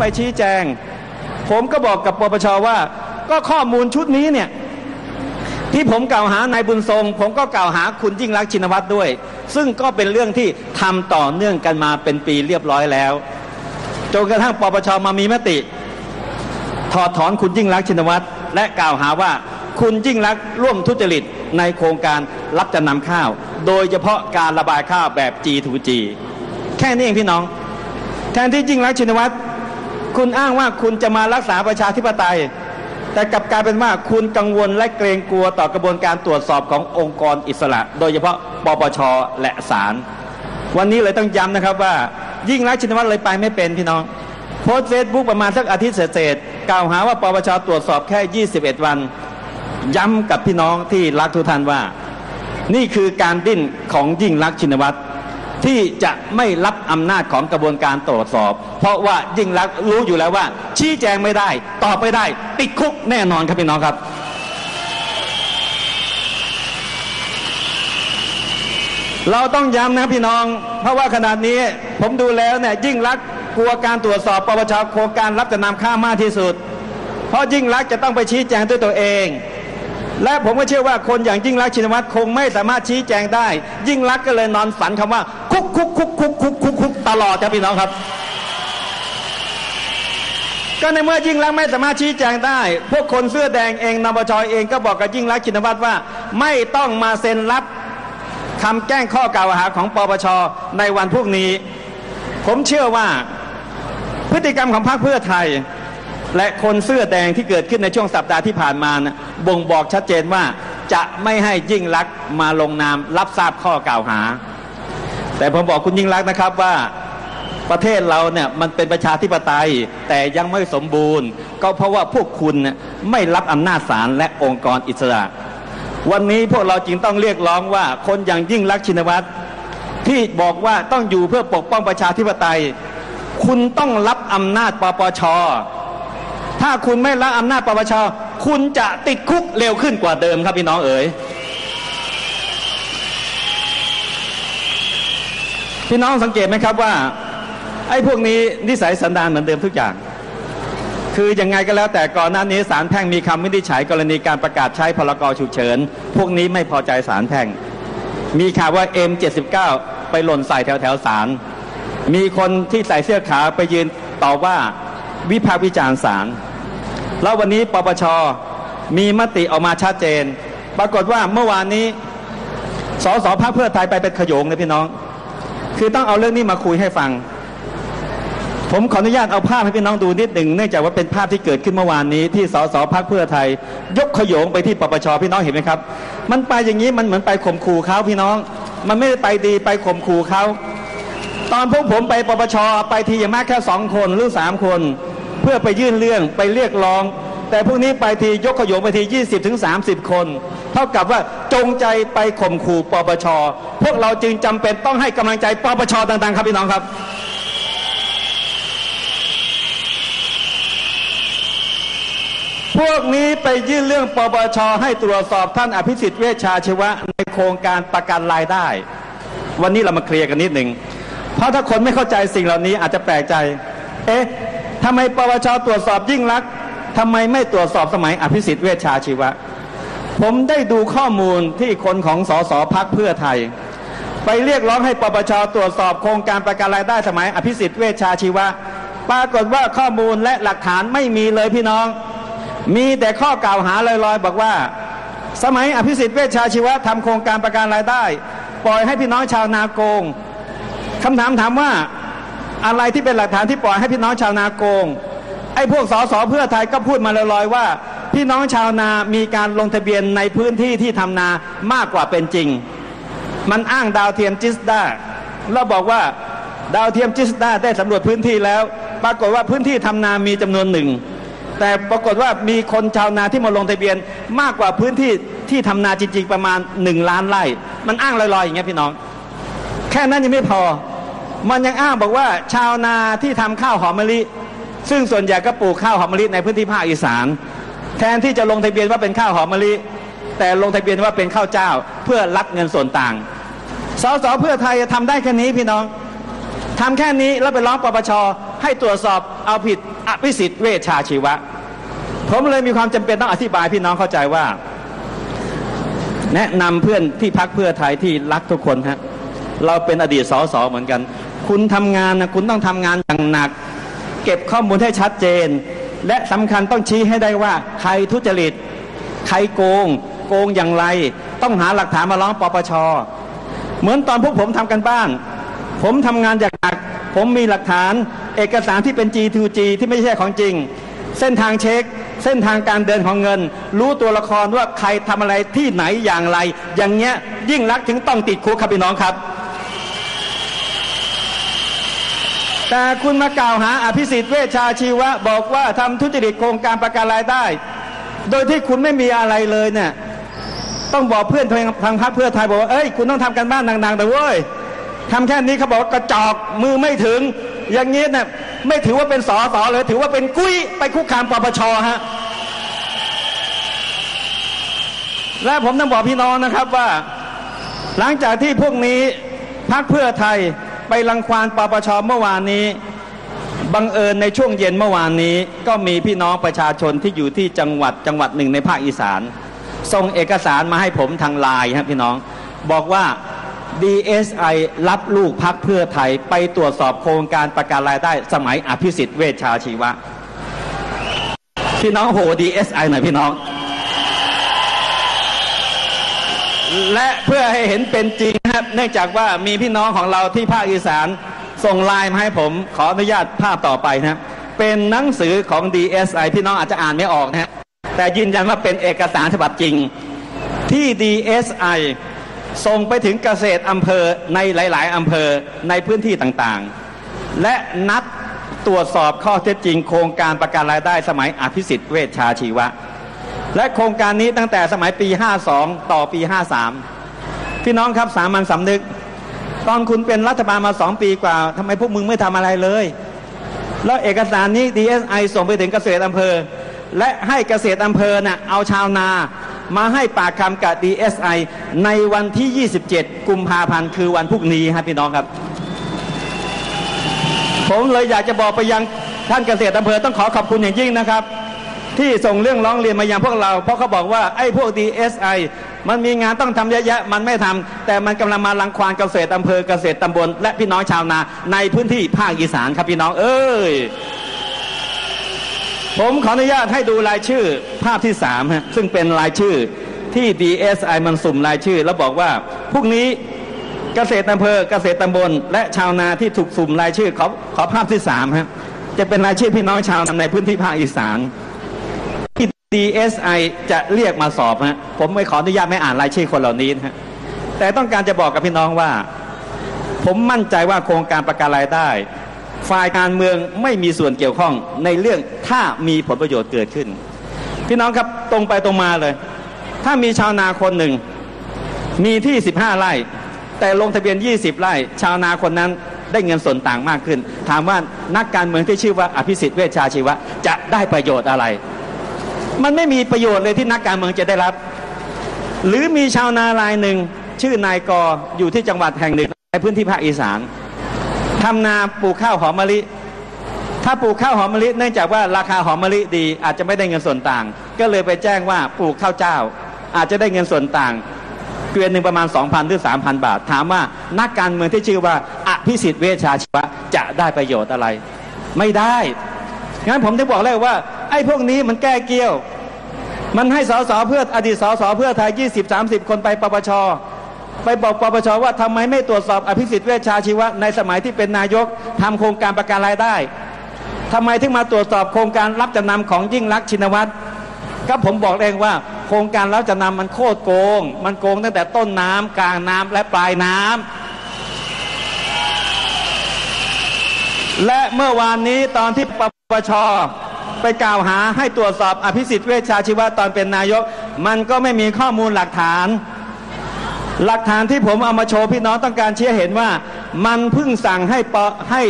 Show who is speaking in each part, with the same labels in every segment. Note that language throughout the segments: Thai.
Speaker 1: ไปชี้แจง ผมก็บอกกับปปชว่า ก็ข้อมูลชุดนี้เนี่ยที่ผมกล่าวหานายบุญทรง ผมก็กล่าวหาคุณยิ่งรักษณ์ชินวัตรด้วย ซึ่งก็เป็นเรื่องที่ทำต่อเนื่องกันมาเป็นปีเรียบร้อยแล้วจนกระทั่งปปชมามีมติ ถอดถอนคุณยิ่งรักษณ์ชินวัตรและกล่าวหาว่าคุณยิ่งรักษณ์ร่วมทุจริตในโครงการรับจำนำข้าว โดยเฉพาะการระบายข้าวแบบ G2G แค่นี้เองพี่น้อง แทนที่ยิ่งรักษณ์ชินวัตร คุณอ้างว่าคุณจะมารักษาประชาธิปไตย แต่กลับกลายเป็นว่าคุณกังวลและเกรงกลัวต่อกระบวนการตรวจสอบขององค์กรอิสระ โดยเฉพาะปปชและศาลวันนี้เลยต้องย้ำนะครับว่า ยิ่งรักชินวัตรเลยไปไม่เป็นพี่น้องโพสเฟซบุ๊กประมาณสักอาทิตย์เศษๆกล่าวหาว่าปปชตรวจสอบแค่ 21 วัน ย้ำกับพี่น้องที่รักทุกท่านว่า นี่คือการดิ้นของยิ่งรักชินวัตร ที่จะไม่รับอำนาจของกระบวนการตรวจสอบ เพราะว่ายิ่งรักรู้อยู่แล้วว่า ชี้แจงไม่ได้ ตอบไม่ได้ ติดคุกแน่นอนครับพี่น้องครับ เราต้องย้ำนะพี่น้อง เพราะว่าขนาดนี้ผมดูแล้วเนี่ยยิ่งรักกลัวการตรวจสอบปปชโครงการรับจำนำข้าวมากที่สุด เพราะยิ่งรักจะต้องไปชี้แจงด้วยตัวเอง และผมก็เชื่อว่าคนอย่างยิ่งรักชินวัตรคงไม่สามารถชี้แจงได้ ยิ่งรักก็เลยนอนฝันคำว่า คุกคุกคุกคุกคุกคุกคุกตลอดครับพี่น้องครับ ก็ในเมื่อยิ่งรักไม่สามารถชี้แจงได้ พวกคนเสื้อแดงเองนปชเองก็บอกกับยิ่งรักชินวัตรว่า ไม่ต้องมาเซ็นรับคำแจ้งข้อกล่าวหาของปปชในวันพรุ่งนี้ ผมเชื่อว่าพฤติกรรมของพรรคเพื่อไทย และคนเสื้อแดงที่เกิดขึ้นในช่วงสัปดาห์ที่ผ่านมานะบ่งบอกชัดเจนว่าจะไม่ให้ยิ่งรักษณ์มาลงนามรับทราบข้อกล่าวหา แต่ผมบอกคุณยิ่งรักษณ์นะครับว่าประเทศเราเนี่ยมันเป็นประชาธิปไตยแต่ยังไม่สมบูรณ์ ก็เพราะว่าพวกคุณไม่รับอำนาจศาลและองค์กรอิสระ วันนี้พวกเราจึงต้องเรียกร้องว่าคนอย่างยิ่งรักษณ์ชินวัตรที่บอกว่าต้องอยู่เพื่อปกป้องประชาธิปไตย คุณต้องรับอำนาจปปช ถ้าคุณไม่รับอำนาจปปชคุณจะติดคุกเร็วขึ้นกว่าเดิมครับพี่น้องเอ๋ยพี่น้องสังเกตไหมครับว่า ไอ้พวกนี้นิสัยสันดานเหมือนเดิมทุกอย่าง คือยังไงก็แล้วแต่ก่อนหน้านี้ศาลแพ่งมีคำวินิจฉัยกรณีการประกาศใช้พรกฉุกเฉิน พวกนี้ไม่พอใจศาลแพ่ง มีข่าวว่า M79 ไปหล่นใส่แถวแถวศาลมีคนที่ใส่เสื้อขาวไปยืนต่อว่าวิพากษ์วิจารณ์ศาล แล้ววันนี้ปปชมีมติออกมาชัดเจน ปรากฏว่าเมื่อวานนี้สสพรรคเพื่อไทยไปเป็นขยงเลยพี่น้อง คือต้องเอาเรื่องนี้มาคุยให้ฟัง ผมขออนุญาตเอาภาพให้พี่น้องดูนิดหนึ่งเนื่องจากว่าเป็นภาพที่เกิดขึ้นเมื่อวานนี้ ที่สสพักเพื่อไทย ยกขยงไปที่ปปชพี่น้องเห็นไหมครับ มันไปอย่างนี้มันเหมือนไปข่มขู่เขาพี่น้อง มันไม่ได้ไปดีไปข่มขู่เขาตอนพวกผมไปปปชไปทีอย่างมากแค่สองคนหรือสามคน เพื่อไปยื่นเรื่องไปเรียกร้อง แต่พวกนี้ไปทียกขโยงไปที20ถึง30คน เท่ากับว่าจงใจไปข่มขู่ปปช พวกเราจึงจำเป็นต้องให้กำลังใจปปชต่างๆ ครับพี่น้องครับพวกนี้ไปยื่นเรื่องปปชให้ตรวจสอบท่านอภิสิทธิ์เวชชาชีวะในโครงการประกันรายได้ วันนี้เรามาเคลียร์กันนิดหนึ่งเพราะถ้าคนไม่เข้าใจสิ่งเหล่านี้อาจจะแปลกใจ เอ๊ะ ทำไมปปชตรวจสอบยิ่งลักษณ์ทำไมไม่ตรวจสอบสมัยอภิสิทธิ์เวชชาชีวะ ผมได้ดูข้อมูลที่คนของสสพักเพื่อไทย ไปเรียกร้องให้ปปชตรวจสอบโครงการประกันรายได้สมัยอภิสิทธิ์เวชชาชีวะ ปรากฏว่าข้อมูลและหลักฐานไม่มีเลยพี่น้อง มีแต่ข้อกล่าวหาลอยๆ บอกว่า สมัยอภิสิทธิ์เวชชาชีวะทำโครงการประกันรายได้ ปล่อยให้พี่น้องชาวนาโกงคำถามถามว่า อะไรที่เป็นหลักฐานที่ปล่อยให้พี่น้องชาวนาโกง ไอ้พวกสสเพื่อไทยก็พูดมาลอยๆว่า พี่น้องชาวนามีการลงทะเบียนในพื้นที่ที่ทำนามากกว่าเป็นจริง มันอ้างดาวเทียมจิสดาแล้วบอกว่าดาวเทียมจิสดาได้สำรวจพื้นที่แล้ว ปรากฏว่าพื้นที่ทำนามีจำนวนหนึ่งแต่ปรากฏว่ามีคนชาวนาที่มาลงทะเบียนมากกว่าพื้นที่ที่ทำนาจริง ๆ ประมาณหนึ่งล้านไร่ มันอ้างลอยๆอย่างเงี้ยพี่น้อง แค่นั้นยังไม่พอ มันยังอ้างบอกว่าชาวนาที่ทำข้าวหอมมะลิ ซึ่งส่วนใหญ่ก็ปลูกข้าวหอมมะลิในพื้นที่ภาคอีสาน แทนที่จะลงทะเบียนว่าเป็นข้าวหอมมะลิ แต่ลงทะเบียนว่าเป็นข้าวเจ้า เพื่อรับเงินส่วนต่างสสเพื่อไทยทำได้แค่นี้พี่น้องทำแค่นี้แล้วไปร้องปปชให้ตรวจสอบเอาผิดอภิสิทธิ์เวชชาชีวะ ผมเลยมีความจำเป็นต้องอธิบายพี่น้องเข้าใจว่า แนะนำเพื่อนที่พักเพื่อไทยที่รักทุกคนฮะเราเป็นอดีตสสเหมือนกัน คุณทำงานนะคุณต้องทำงานอย่างหนัก เก็บข้อมูลให้ชัดเจน และสำคัญต้องชี้ให้ได้ว่า ใครทุจริต ใครโกง โกงอย่างไร ต้องหาหลักฐานมาร้องปปชเหมือนตอนพวกผมทำกันบ้าน ผมทำงานอย่างหนัก ผมมีหลักฐานเอกสารที่เป็น G2G ที่ไม่ใช่ของจริง เส้นทางเช็ค เส้นทางการเดินของเงิน รู้ตัวละครว่าใครทำอะไรที่ไหนอย่างไร อย่างเงี้ยยิ่งรักถึงต้องติดคุกครับพี่น้องครับ แต่คุณมากล่าวหาอภิสิทธิ์เวชชาชีวะ บอกว่าทำทุจริตโครงการประกันรายได้ โดยที่คุณไม่มีอะไรเลยเนี่ยต้องบอกเพื่อนทางทางพรรคเพื่อไทยบอกว่าเอ้ยคุณต้องทำกันบ้านหนักๆแต่เว้ยทำแค่นี้เขาบอกกระจอกมือไม่ถึง อย่างนี้เนี่ยไม่ถือว่าเป็นสอสอเลยถือว่าเป็นกุ้ยไปคุกคามปปชฮะและผมต้องบอกพี่น้องนะครับว่า หลังจากที่พวกนี้พักเพื่อไทย ไปรังควานปปชเมื่อวานนี้ บังเอิญในช่วงเย็นเมื่อวานนี้ ก็มีพี่น้องประชาชนที่อยู่ที่จังหวัดจังหวัดหนึ่งในภาคอีสานส่งเอกสารมาให้ผมทางไลน์ครับพี่น้อง บอกว่า DSI รับลูกพักเพื่อไทย ไปตรวจสอบโครงการประกันรายได้สมัยอภิสิทธิ์เวชชาชีวะ พี่น้องโห DSI หน่อยพี่น้อง และเพื่อให้เห็นเป็นจริงนะครับ เนื่องจากว่ามีพี่น้องของเราที่ภาคอีสานส่งไลน์มาให้ผมขออนุญาตภาพต่อไปนะครับ เป็นหนังสือของ DSI พี่น้องอาจจะอ่านไม่ออกนะฮะแต่ยืนยันว่าเป็นเอกสารฉบับจริง ที่ DSI ส่งไปถึงเกษตรอำเภอในหลาย ๆอำเภอในพื้นที่ต่างๆ และนัดตรวจสอบข้อเท็จจริง โครงการประกันรายได้สมัยอภิสิทธิ์เวชชาชีวะ และโครงการนี้ตั้งแต่สมัยปี 52 ต่อปี 53 พี่น้องครับสามัญสำนึก ตอนคุณเป็นรัฐบาลมาสองปีกว่าทำไมพวกมึงไม่ทำอะไรเลย แล้วเอกสารนี้ DSI ส่งไปถึงเกษตรอำเภอ และให้เกษตรอำเภอน่ะเอาชาวนามาให้ปากคำกับ DSI ในวันที่ 27 กุมภาพันธ์คือวันพรุ่งนี้ครับพี่น้องครับ ผมเลยอยากจะบอกไปยังท่านเกษตรอำเภอต้องขอขอบคุณอย่างยิ่งนะครับ ที่ส่งเรื่องร้องเรียนมายังพวกเรา เพราะเขาบอกว่าไอ้พวก DSI มันมีงานต้องทำเยอะแยะมันไม่ทำแต่มันกำลังมาลังควานเกษตรอำเภอเกษตรตำบล และพี่น้องชาวนาในพื้นที่ภาคอีสานครับพี่น้องเอ้ยผมขออนุญาตให้ดูรายชื่อภาพที่สามฮะซึ่งเป็นรายชื่อที่ DSI มันสุ่มรายชื่อ แล้วบอกว่าพวกนี้เกษตรอำเภอเกษตรตำบล และชาวนาที่ถูกสุ่มรายชื่อขอขอภาพที่สามฮะจะเป็นรายชื่อพี่น้องชาวนาในพื้นที่ภาคอีสาน DSI จะเรียกมาสอบฮะผมไม่ขออนุญาตไม่อ่านรายชื่อคนเหล่านี้นะฮะแต่ต้องการจะบอกกับพี่น้องว่า ผมมั่นใจว่าโครงการประกันรายได้ ฝ่ายการเมืองไม่มีส่วนเกี่ยวข้องในเรื่องถ้ามีผลประโยชน์เกิดขึ้น พี่น้องครับตรงไปตรงมาเลย ถ้ามีชาวนาคนหนึ่ง มีที่ 15 ไร่ แต่ลงทะเบียน 20 ไร่ ชาวนาคนนั้นได้เงินส่วนต่างมากขึ้น ถามว่านักการเมืองที่ชื่อว่าอภิสิทธิ์เวชชาชีวะจะได้ประโยชน์อะไร มันไม่มีประโยชน์เลยที่นักการเมืองจะได้รับ หรือมีชาวนารายหนึ่งชื่อนายกออยู่ที่จังหวัดแห่งหนึ่งในพื้นที่ภาคอีสานทำนาปลูกข้าวหอมมะลิ ถ้าปลูกข้าวหอมมะลิเนื่องจากว่าราคาหอมมะลิดีอาจจะไม่ได้เงินส่วนต่าง ก็เลยไปแจ้งว่าปลูกข้าวเจ้า อาจจะได้เงินส่วนต่างเกวียนหนึ่งประมาณ 2,000หรือ3,000 บาท ถามว่านักการเมืองที่ชื่อว่าอภิสิทธิ์เวชชาชีวะจะได้ประโยชน์อะไร ไม่ได้งั้นผมจะบอกเลยว่า ไอ้พวกนี้มันแก้เกี้ยว มันให้สสเพื่ออดีตสสเพื่อไทย 20 30 คนไปปปชไปบอกปปชว่าทำไมไม่ตรวจสอบอภิสิทธิ์เวชชาชีวะในสมัยที่เป็นนายกทำโครงการประกันรายได้ทำไมถึงมาตรวจสอบโครงการรับจำนำของยิ่งรักษณ์ชินวัตรก็ผมบอกเองว่า โครงการรับจำนำมันโคตรโกง มันโกงตั้งแต่ต้นน้ำกลางน้ำและปลายน้ำและเมื่อวานนี้ตอนที่ปปช ไปกล่าวหาให้ตรวจสอบอภิสิทธิ์เวชชาชีวะตอนเป็นนายก มันก็ไม่มีข้อมูลหลักฐาน หลักฐานที่ผมเอามาโชว์พี่น้องต้องการเชี้เห็นว่า มันเพิ่งสั่งให้ปให้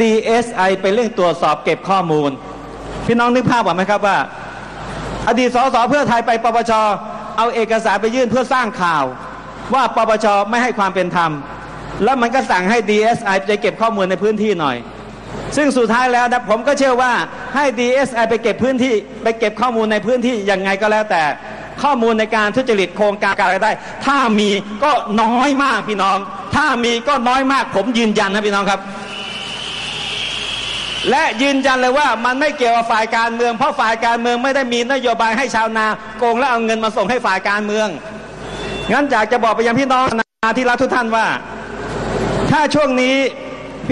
Speaker 1: DSI ไปเร่งตรวจสอบเก็บข้อมูล พี่น้องนึกภาพออกไหมครับว่า อดีตสสเพื่อไทยไปปปชเอาเอกสารไปยื่นเพื่อสร้างข่าว ว่าปปชไม่ให้ความเป็นธรรม แล้วมันก็สั่งให้ DSI ไปเก็บข้อมูลในพื้นที่หน่อย ซึ่งสุดท้ายแล้วนะผมก็เชื่อว่าให้ DSI ไปเก็บพื้นที่ไปเก็บข้อมูลในพื้นที่ยังไงก็แล้วแต่ข้อมูลในการทุจริตโครงการอะไรได้ ถ้ามีก็น้อยมากพี่น้อง ถ้ามีก็น้อยมาก ผมยืนยันนะพี่น้องครับ และยืนยันเลยว่ามันไม่เกี่ยวกับฝ่ายการเมือง เพราะฝ่ายการเมืองไม่ได้มีนโยบายให้ชาวนาโกงและเอาเงินมาส่งให้ฝ่ายการเมือง งั้นอยากจะบอกไปยังพี่น้องนาที่รักทุกท่านว่า ถ้าช่วงนี้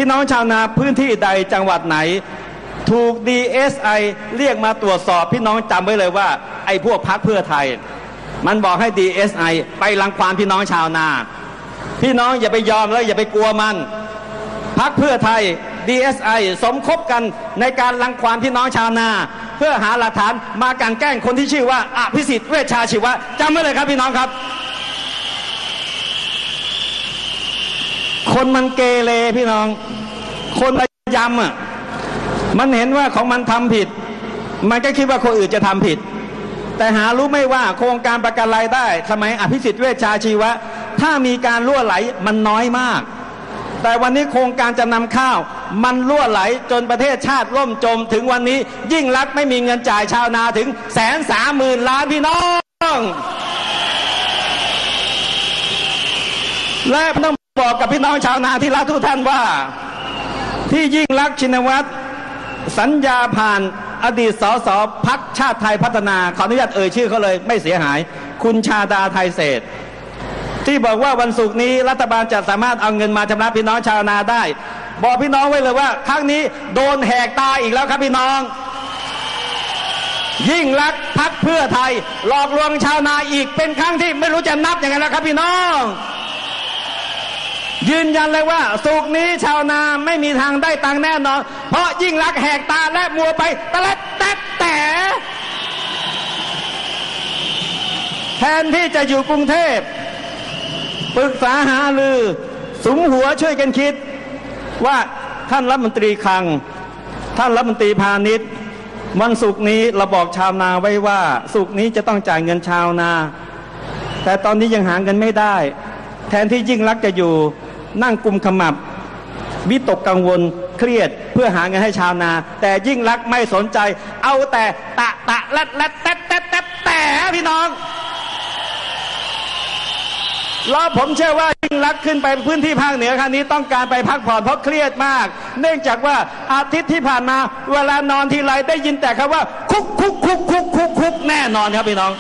Speaker 1: พี่น้องชาวนาพื้นที่ใดจังหวัดไหน ถูก DSI เรียกมาตรวจสอบพี่น้องจำไว้เลยว่า ไอ้พวกพักเพื่อไทย มันบอกให้ DSI ไปรังควานพี่น้องชาวนา พี่น้องอย่าไปยอมแล้วอย่าไปกลัวมันพักเพื่อไทย DSI สมคบกันในการรังควานพี่น้องชาวนา เพื่อหาหลักฐานมาการแกล้งคนที่ชื่อว่าอภิสิทธิ์เวชชาชีวะจำไว้เลยครับพี่น้องครับ คนมันเกเรพี่น้อง คนพยายามอะมันเห็นว่าของมันทำผิด มันก็คิดว่าคนอื่นจะทำผิด แต่หารู้ไม่ว่าโครงการประกันรายได้สมัยอภิสิทธิ์เวชชาชีวะ ถ้ามีการล่วไหลมันน้อยมาก แต่วันนี้โครงการจะนำข้าว มันล่วไหลจนประเทศชาติล่มจม ถึงวันนี้ยิ่งรักไม่มีเงินจ่ายชาวนาถึงแสนสามหมื่นล้านพี่น้องและต้อง บอกกับพี่น้องชาวนาที่รักทุกท่านว่า ที่ยิ่งรักชินวัตรสัญญาผ่านอดีตสสพักชาติไทยพัฒนาขออนุญาตเอ่ยชื่อเขาเลยไม่เสียหาย คุณชาดาไทยเศษที่บอกว่าวันศุกร์นี้รัฐบาลจะสามารถเอาเงินมาชำระพี่น้องชาวนาได้ บอกพี่น้องไว้เลยว่าครั้งนี้โดนแหกตาอีกแล้วครับพี่น้อง ยิ่งรักพักเพื่อไทย หลอกลวงชาวนาอีกเป็นครั้งที่ไม่รู้จะนับยังไงแล้วครับพี่น้อง ยืนยันเลยว่าสุกนี้ชาวนาไม่มีทางได้ตังแน่นอน เพราะยิ่งรักแหกตาและมัวไปตะเล็ดแตะแต่แทนที่จะอยู่กรุงเทพปรึกษาหาลือสุมหัวช่วยกันคิด ว่าท่านรัฐมนตรีคลัง ท่านรัฐมนตรีพาณิชย์วันศุกร์นี้เราบอกชาวนาไว้ว่าศุกร์นี้จะต้องจ่ายเงินชาวนา แต่ตอนนี้ยังหาเงินไม่ได้ แทนที่ยิ่งรักจะอยู่ นั่งกุมขมับ วิตกกังวลเครียดเพื่อหาเงินให้ชาวนา แต่ยิ่งรักไม่สนใจ เอาแต่ตะตะลัดลัดแตะแตะแตะแต่พี่น้องแล้วผมเชื่อว่ายิ่งรักขึ้นไปพื้นที่ภาคเหนือครั้งนี้ต้องการไปพักผ่อนเพราะเครียดมาก เนื่องจากว่าอาทิตย์ที่ผ่านมา เวลานอนทีไรได้ยินแต่คำว่า คุกคุกคุกคุกคุกคุกแน่นอนครับพี่น้อง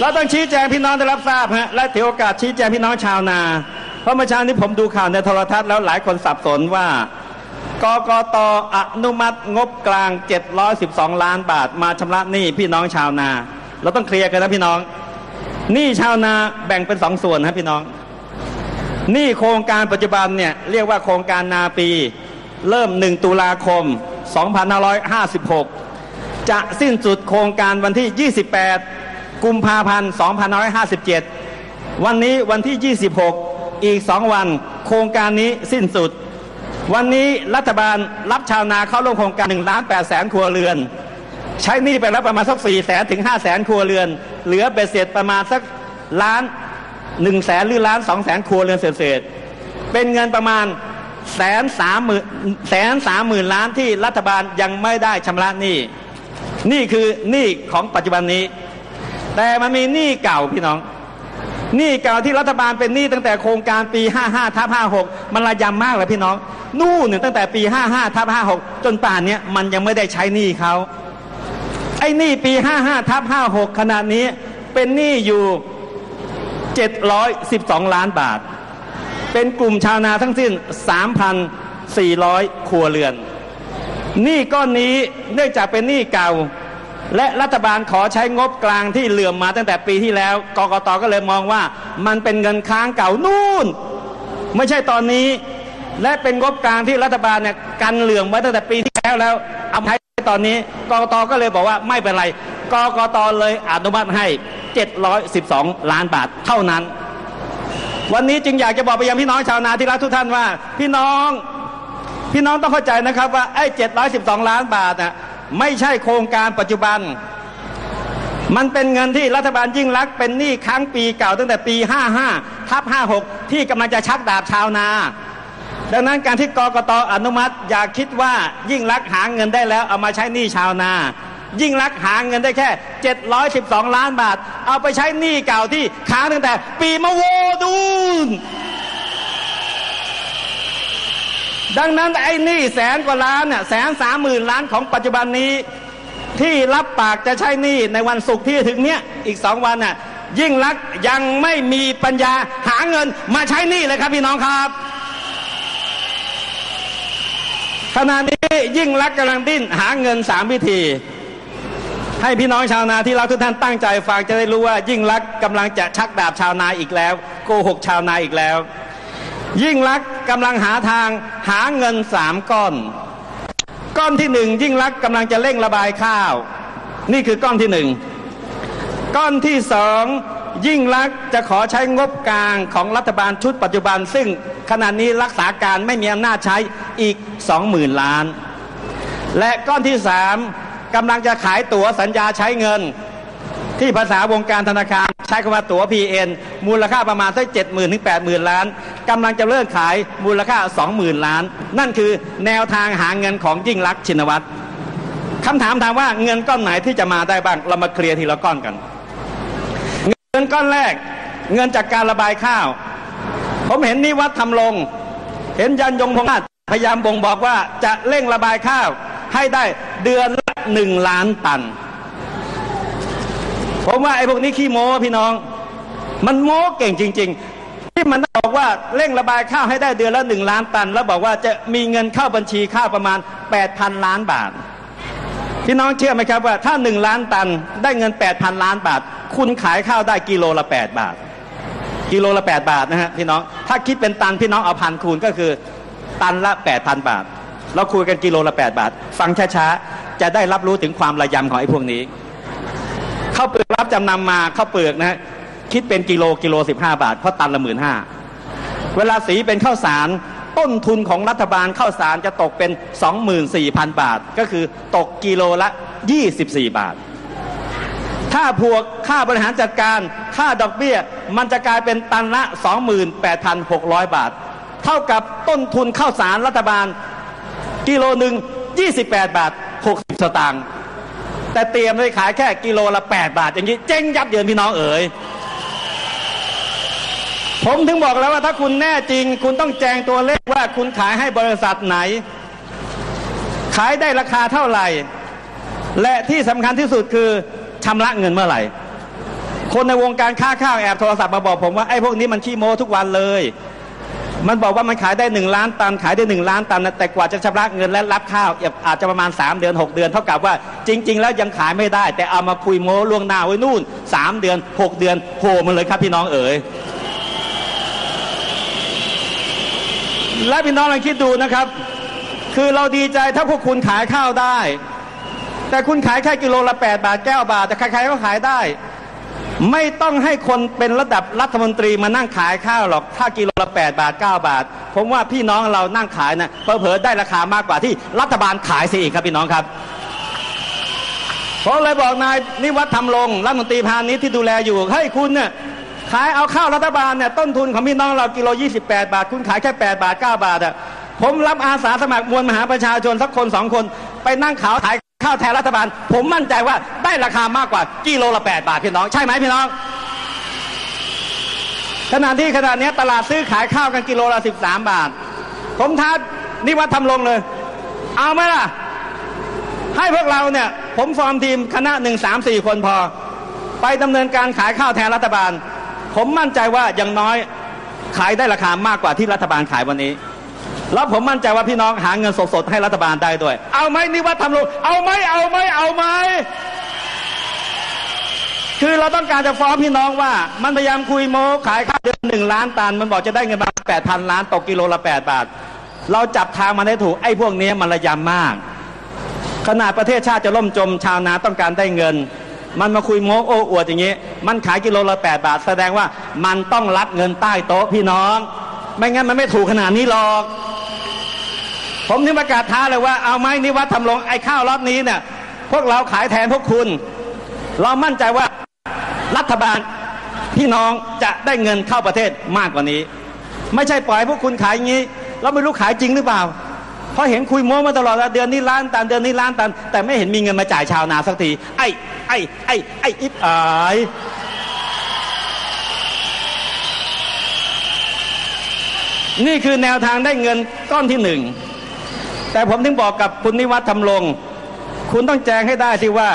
Speaker 1: เราต้องชี้แจงพี่น้องได้รับทราบฮะและถือโอกาสชี้แจงพี่น้องชาวนา เพราะเมื่อเช้านี้ผมดูข่าวในโทรทัศน์แล้วหลายคนสับสนว่ากกตอนุมัติงบกลาง 712 ล้านบาทมาชำระหนี้พี่น้องชาวนา เราต้องเคลียร์กันนะพี่น้องหนี้ชาวนาแบ่งเป็นสองส่วนนะพี่น้องหนี้โครงการปัจจุบันเนี่ยเรียกว่าโครงการนาปี เริ่ม 1 ตุลาคม 2556 จะสิ้นสุดโครงการวันที่ 28 กุมภาพันธ์2557 วันนี้วันที่ 26 อีก 2 วัน โครงการนี้สิ้นสุด วันนี้รัฐบาลรับชาวนาเข้าร่วมโครงการ1ล้าน8แสนครัวเรือน ใช้หนี้ไปแล้วประมาณสัก4แสนถึง5แสนครัวเรือน เหลือเบ็ดเสร็จประมาณสักล้าน1แสนหรือล้าน2แสนครัวเรือนเศษเป็นเงินประมาณแสนสามหมื่นแสนสามหมื่นล้านที่รัฐบาลยังไม่ได้ชำระหนี้ นี่คือหนี้ของปัจจุบันนี้ แต่มันมีหนี้เก่าพี่น้องหนี้เก่าที่รัฐบาลเป็นหนี้ตั้งแต่โครงการปี 55ทับ56 มันระยำมากเลยพี่น้อง นู่นตั้งแต่ปี 55ทับ56 จนป่านนี้มันยังไม่ได้ใช้หนี้เขาไอ้หนี้ปี 55ทับ56 ขนาดนี้เป็นหนี้อยู่ 712 ล้านบาท เป็นกลุ่มชาวนาทั้งสิ้น 3,400 ครัวเรือนหนี้ก้อนนี้เนื่องจากเป็นหนี้เก่า และรัฐบาลขอใช้งบกลางที่เหลื่อมมาตั้งแต่ปีที่แล้วกกตก็เลยมองว่า มันเป็นเงินค้างเก่านู่น ไม่ใช่ตอนนี้ และเป็นงบกลางที่รัฐบาลเนี่ยกันเหลื่อมไว้ตั้งแต่ปีที่แล้วแล้วเอามาใช้ตอนนี้กกตก็เลยบอกว่าไม่เป็นไรกกตเลยอนุมัติให้ 712 ล้านบาทเท่านั้น วันนี้จึงอยากจะบอกไปยังพี่น้องชาวนาที่รักทุกท่านว่า พี่น้อง พี่น้องต้องเข้าใจนะครับว่าไอ้712 ล้านบาทน่ะ ไม่ใช่โครงการปัจจุบัน มันเป็นเงินที่รัฐบาลยิ่งรักษณ์เป็นหนี้ค้างปีเก่าตั้งแต่ปี 55ทับ56 ที่กำลังจะชักดาบชาวนา ดังนั้นการที่กกตอนุมัติ อย่าคิดว่ายิ่งรักษณ์หาเงินได้แล้วเอามาใช้หนี้ชาวนายิ่งรักษณ์หาเงินได้แค่ 712 ล้านบาท เอาไปใช้หนี้เก่าที่ค้างตั้งแต่ ปีมะโวดูน ดังนั้นไอ้หนี้แสนกว่าล้านเนี่ยแสนสามหมื่นล้านของปัจจุบันนี้ ที่รับปากจะใช้หนี้ในวันศุกร์ที่ถึงเนี้ยอีกสองวันน่ะยิ่งรักยังไม่มีปัญญาหาเงินมาใช้หนี้เลยครับพี่น้องครับขณะนี้ยิ่งรักกำลังดิ้นหาเงินสามวิธี ให้พี่น้องชาวนาที่รักทุกท่านตั้งใจฟังจะได้รู้ว่ายิ่งรักกำลังจะชักดาบชาวนาอีกแล้ว โกหกชาวนาอีกแล้ว ยิ่งรักษ์กำลังหาทางหาเงินสามก้อน ก้อนที่หนึ่งยิ่งรักษ์กำลังจะเร่งระบายข้าว นี่คือก้อนที่หนึ่งก้อนที่สองยิ่งรักษ์จะขอใช้งบกลางของรัฐบาลชุดปัจจุบัน ซึ่งขณะนี้รักษาการไม่มีอำนาจใช้อีกสองหมื่นล้าน และก้อนที่สามกำลังจะขายตั๋วสัญญาใช้เงิน ที่ภาษาวงการธนาคาร ใช้คำว่าตั๋ว PN มูลค่าประมาณสักเจ็ดหมื่นถึงแปดหมื่นล้านกำลังจะเลิกขายมูลค่าสองหมื่นล้าน นั่นคือแนวทางหาเงินของยิ่งรักษณ์ชินวัตรคำถามถามว่าเงินก้อนไหนที่จะมาได้บ้างเรามาเคลียร์ทีละก้อนกัน เงินก้อนแรก เงินจากการระบายข้าว ผมเห็นนิวัฒน์ทำลง เห็นยันยงพงษ์พยายามบ่งบอกว่าจะเร่งระบายข้าวให้ได้เดือนละหนึ่งล้านตัน ผมว่าไอ้พวกนี้ขี้โม้พี่น้อง มันโม้เก่งจริง ๆ ที่มันบอกว่าเร่งระบายข้าวให้ได้เดือนละหนึ่งล้านตัน แล้วบอกว่าจะมีเงินเข้าบัญชีข้าวประมาณ8,000ล้านบาท พี่น้องเชื่อไหมครับว่าถ้าหนึ่งล้านตันได้เงิน8,000ล้านบาท คุณขายข้าวได้กิโลละ 8 บาท กิโลละ 8 บาทนะฮะพี่น้องถ้าคิดเป็นตันพี่น้องเอาพันคูณก็คือตันละ 8,000 บาทเราคุยกันกิโลละ 8 บาท ฟังช้าๆ จะได้รับรู้ถึงความระยำของไอ้พวกนี้ ข้าวเปลือกรับจำนำมาข้าวเปลือกนะฮะคิดเป็นกิโลกิโล15บาทเพราะตันละหมื่นห้าเวลาสีเป็นข้าวสารต้นทุนของรัฐบาลข้าวสารจะตกเป็น 24,000 บาท ก็คือตกกิโลละ 24 บาท ถ้าพวกค่าบริหารจัดการค่าดอกเบี้ย มันจะกลายเป็นตันละ 28,600 บาท เท่ากับต้นทุนข้าวสารรัฐบาล กิโลหนึ่ง28 บาท 60 สตางค์ แต่เตรียมไว้ขายแค่กิโลละ 8 บาท อย่างนี้เจ๊งยับเยินพี่น้องเอ๋ยผมถึงบอกแล้วว่าถ้าคุณแน่จริง คุณต้องแจงตัวเลขว่าคุณขายให้บริษัทไหน ขายได้ราคาเท่าไหร่ และที่สำคัญที่สุดคือชำระเงินเมื่อไหร่ คนในวงการค้าข้าวแอบโทรศัพท์มาบอกผมว่าไอ้พวกนี้มันขี้โม้ทุกวันเลย มันบอกว่ามันขายได้หนึ่งล้านตันขายได้หนึ่งล้านตันนะแต่กว่าจะชำระเงินและรับข้าวอาจจะประมาณ 3 เดือน 6 เดือน เท่ากับว่าจริง ๆ แล้วยังขายไม่ได้ แต่เอามาคุยโม้ล่วงหน้าไว้นู่น 3 เดือน 6 เดือนโผล่มาเลยครับพี่น้องเอ๋ยและพี่น้องลองคิดดูนะครับ คือเราดีใจถ้าพวกคุณขายข้าวได้ แต่คุณขายแค่กิโลละ 8 บาทแก้วบาท แต่ใครๆก็ขายได้ ไม่ต้องให้คนเป็นระดับรัฐมนตรีมานั่งขายข้าวหรอก ถ้ากิโลละ8บาท9บาท ผมว่าพี่น้องเรานั่งขายนะเผลอๆได้ราคามากกว่าที่รัฐบาลขายเสียอีกครับพี่น้องครับผมเลยบอกนายนิวัฒน์ทำลงรัฐมนตรีพาณิชย์ที่ดูแลอยู่ให้คุณเนี่ยขายเอาข้าวรัฐบาลเนี่ยต้นทุนของพี่น้องเรากิโล 28 บาท คุณขายแค่ 8 บาท 9 บาทอะผมรับอาสาสมัครมวลมหาประชาชนสักคนสองคน ไปนั่งขาวขาย ข้าวแทนรัฐบาล ผมมั่นใจว่าได้ราคามากกว่ากิโลละ 8 บาทพี่น้อง ใช่ไหมพี่น้อง ขณะที่ขณะนี้ตลาดซื้อขายข้าวกันกิโลละ 13 บาท ผมท้านิวัฒน์ทำลงเลย เอาไหมล่ะ ให้พวกเราเนี่ย ผมฟอร์มทีมคณะหนึ่งสามสี่คนพอ ไปดำเนินการขายข้าวแทนรัฐบาล ผมมั่นใจว่าอย่างน้อยขายได้ราคามากกว่าที่รัฐบาลขายวันนี้ แล้วผมมั่นใจว่าพี่น้องหาเงินสดๆให้รัฐบาลได้ด้วย เอาไหมนิวัฒน์ทำลงเอาไหมเอาไหมเอาไหมคือเราต้องการจะฟ้องพี่น้องว่า มันพยายามคุยโม้ขายข้าวเดือนหนึ่งล้านตัน มันบอกจะได้เงินมาแปดพันล้านตกกิโลละแปดบาท เราจับทางมาได้ถูกไอ้พวกนี้มันระยำมาก ขนาดประเทศชาติจะล่มจมชาวนาต้องการได้เงิน มันมาคุยโม้โอ้อวดอย่างนี้ มันขายกิโลละแปดบาท แสดงว่ามันต้องรับเงินใต้โต๊ะพี่น้อง ไม่งั้นมันไม่ถูกขนาดนี้หรอก ผมนี่ประกาศท้าเลยว่าเอาไหมนิวัฒน์ทำลงไอ้ข้าวรอบนี้เนี่ยพวกเราขายแทนพวกคุณ เรามั่นใจว่ารัฐบาลพี่น้องจะได้เงินเข้าประเทศมากกว่านี้ ไม่ใช่ปล่อยพวกคุณขายอย่างนี้เราไม่รู้ขายจริงหรือเปล่า เพราะเห็นคุยโม้มาตลอดเดือนนี้ล้านตันเดือนนี้ล้านตัน แต่ไม่เห็นมีเงินมาจ่ายชาวนาสักทีไอ้ไอ้ไอ้ไอ้อิบอายนี่คือแนวทางได้เงินก้อนที่หนึ่ง แต่ผมถึงบอกกับคุณนิวัฒน์ทำลง คุณต้องแจ้งให้ได้สิว่า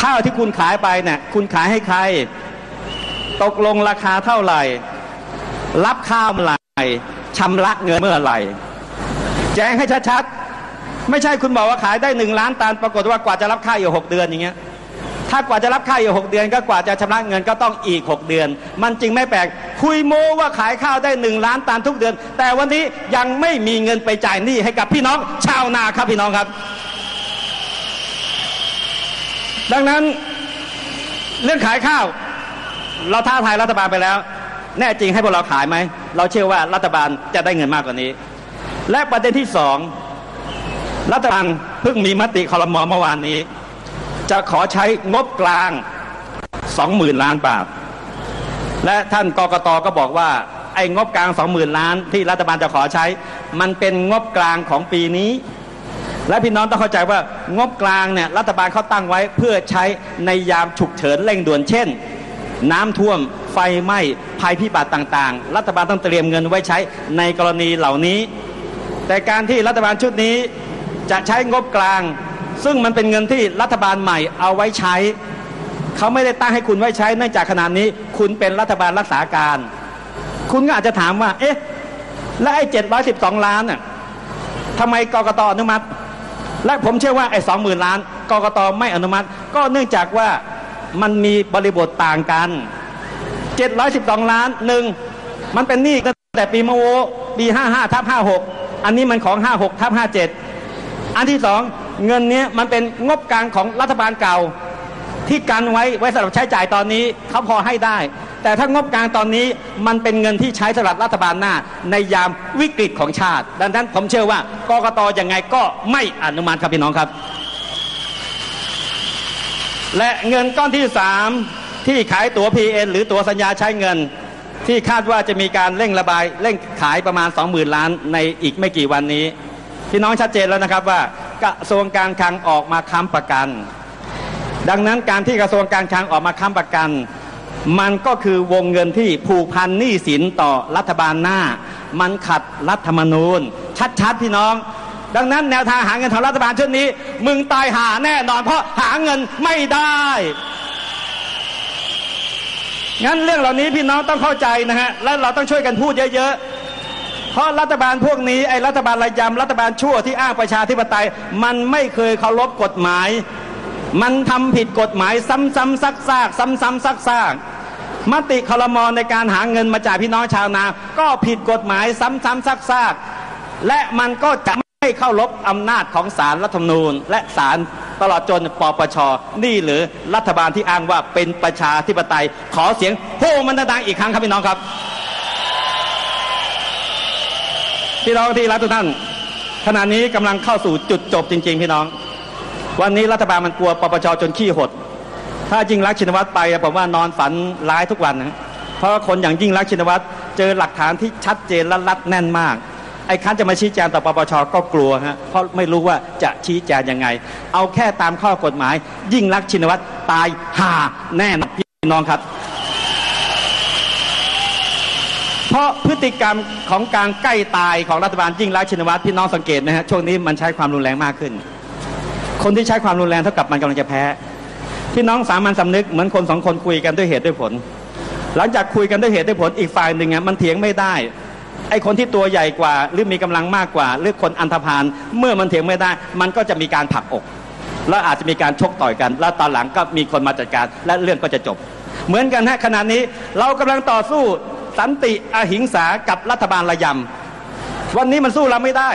Speaker 1: ข้าวที่คุณขายไปเนี่ยคุณขายให้ใคร ตกลงราคาเท่าไหร่ รับข้าวเมื่อไหร่ชำระเงินเมื่อไหร่ แจ้งให้ชัดๆไม่ใช่คุณบอกว่าขายได้หนึ่งล้านตันปรากฏว่ากว่าจะรับค่าอยู่หกเดือนอย่างเงี้ย ถ้ากว่าจะรับค่าอยู่หกเดือน ก็กว่าจะชำระเงินก็ต้องอีกหกเดือน มันจึงไม่แปลก คุยโม้ว่าขายข้าวได้หนึ่งล้านตันทุกเดือน แต่วันนี้ยังไม่มีเงินไปจ่ายหนี้ให้กับพี่น้องชาวนาครับพี่น้องครับ ดังนั้นเรื่องขายข้าว เราท้าทายรัฐบาลไปแล้ว แน่จริงให้พวกเราขายไหม เราเชื่อว่ารัฐบาลจะได้เงินมากกว่านี้ และประเด็นที่สองรัฐบาลเพิ่งมีมติคอรมอเมื่อวานนี้ จะขอใช้งบกลางสองหมื่นล้านบาท และท่านกกตก็บอกว่า ไอ้งบกลางสองหมื่นล้าน ที่รัฐบาลจะขอใช้ มันเป็นงบกลางของปีนี้ และพี่น้องต้องเข้าใจว่างบกลางเนี่ยรัฐบาลเขาตั้งไว้เพื่อใช้ในยามฉุกเฉินเร่งด่วนเช่น น้ำท่วมไฟไหม้ภัยพิบัติต่างๆ รัฐบาลต้องเตรียมเงินไว้ใช้ในกรณีเหล่านี้ แต่การที่รัฐบาลชุดนี้จะใช้งบกลาง ซึ่งมันเป็นเงินที่รัฐบาลใหม่เอาไว้ใช้ เขาไม่ได้ตั้งให้คุณไว้ใช้ เนื่องจากขนาดนี้คุณเป็นรัฐบาลรักษาการ คุณก็อาจจะถามว่า เอ๊ะ และไอ้เจ็ดร้อยสิบสองล้านน่ะทำไมกกตอนุมัติ และผมเชื่อว่าไอ้สองหมื่นล้านกกตไม่อนุมัติ ก็เนื่องจากว่ามันมีบริบทต่างกัน 712 ล้านหนึ่งมันเป็นหนี้ตั้งแต่ปีมะโวปี 55ทับ56 อันนี้มันของ 56ทับ57 อันที่สอง เงินนี้มันเป็นงบกลางของรัฐบาลเก่า ที่กันไว้ไว้สำหรับใช้จ่ายตอนนี้เขาพอให้ได้ แต่ถ้างบกลางตอนนี้มันเป็นเงินที่ใช้สำหรับรัฐบาลหน้า ในยามวิกฤตของชาติ ดังนั้นผมเชื่อว่ากกตยังไงก็ไม่อนุมัติครับพี่น้องครับ และเงินก้อนที่สามที่ขายตั๋ว PN หรือตั๋วสัญญาใช้เงินที่คาดว่าจะมีการเร่งระบายเร่งขายประมาณ 20,000 ล้านในอีกไม่กี่วันนี้ พี่น้องชัดเจนแล้วนะครับว่า กระทรวงการคลังออกมาค้ำประกัน ดังนั้นการที่กระทรวงการคลังออกมาค้ำประกัน มันก็คือวงเงินที่ผูกพันหนี้สินต่อรัฐบาลหน้า มันขัดรัฐธรรมนูญ ชัดๆพี่น้อง ดังนั้นแนวทางหาเงินของรัฐบาลชุดนี้ มึงตายหาแน่นอนเพราะหาเงินไม่ได้งั้นเรื่องเหล่านี้พี่น้องต้องเข้าใจนะฮะและเราต้องช่วยกันพูดเยอะๆ เพราะรัฐบาลพวกนี้ไอ้รัฐบาลระยำรัฐบาลชั่วที่อ้างประชาธิปไตย มันไม่เคยเคารพกฎหมาย มันทำผิดกฎหมายซ้ำๆซักซากซ้ำๆซักซากมติคลมในการหาเงินมาจากพี่น้องชาวนา ก็ผิดกฎหมายซ้ำๆซักซากและมันก็จะไม่เข้ารบอำนาจของศาลรัฐธรรมนูญ และศาลตลอดจนปปช นี่หรือรัฐบาลที่อ้างว่าเป็นประชาธิปไตย ขอเสียงโหมันดังอีกครั้งครับพี่น้องครับ พี่น้องที่รักทุกท่าน ขณะนี้กำลังเข้าสู่จุดจบจริง ๆ พี่น้อง วันนี้รัฐบาลมันกลัวปปชจนขี้หด ถ้ายิ่งรักชินวัตรไปผมว่านอนฝันร้ายทุกวันนะเพราะคนอย่างยิ่งรักชินวัตรเจอหลักฐานที่ชัดเจนและรัดแน่นมากไอ้คันจะมาชี้แจงต่อปปชก็กลัวฮะเพราะไม่รู้ว่าจะชี้แจงยังไง เอาแค่ตามข้อกฎหมาย ยิ่งรักชินวัตรตายห่าแน่นพี่น้องครับ เพราะพฤติกรรมของการใกล้ตายของรัฐบาลยิ่งรักชินวัตรพี่น้องสังเกตนะฮะช่วงนี้มันใช้ความรุนแรงมากขึ้น คนที่ใช้ความรุนแรงเท่ากับมันกำลังจะแพ้พี่น้องสามัญสำนึกเหมือนคนสองคนคุยกันด้วยเหตุด้วยผล หลังจากคุยกันด้วยเหตุด้วยผลอีกฝ่ายหนึ่งอะมันเถียงไม่ได้ไอ้คนที่ตัวใหญ่กว่าหรือมีกำลังมากกว่า หรือคนอันธพาลเมื่อมันเถียงไม่ได้ มันก็จะมีการผลักอก แล้วอาจจะมีการชกต่อยกัน แล้วตอนหลังก็มีคนมาจัดการและเรื่องก็จะจบ เหมือนกันฮะขณะนี้เรากำลังต่อสู้ สันติอหิงสากับรัฐบาลระยำวันนี้มันสู้เราไม่ได้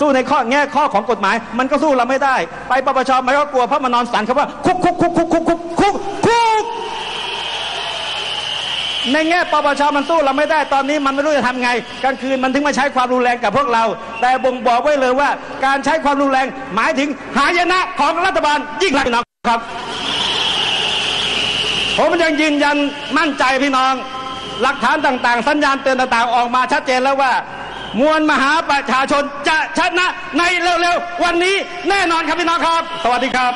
Speaker 1: สู้ในข้อแง่ข้อของกฎหมาย มันก็สู้เราไม่ได้ ไปปปชมันก็กลัวเพราะมันนอนสันเขาว่าคุกคุกคุกคุกคุกคุกคุกคุกในแง่ปปชมันสู้เราไม่ได้ตอนนี้มันไม่รู้จะทำไงกลางคืนมันถึงมาใช้ความรุนแรงกับพวกเรา แต่บ่งบอกไว้เลยว่า การใช้ความรุนแรงหมายถึงหายนะของรัฐบาลยิ่งรักษณ์ครับผมยังยืนยันมั่นใจพี่น้อง หลักฐานต่างๆ สัญญาณเตือนต่างๆ ออกมาชัดเจนแล้วว่า มวลมหาประชาชนจะชนะในเร็วๆวันนี้แน่นอนครับพี่น้องครับ สวัสดีครับ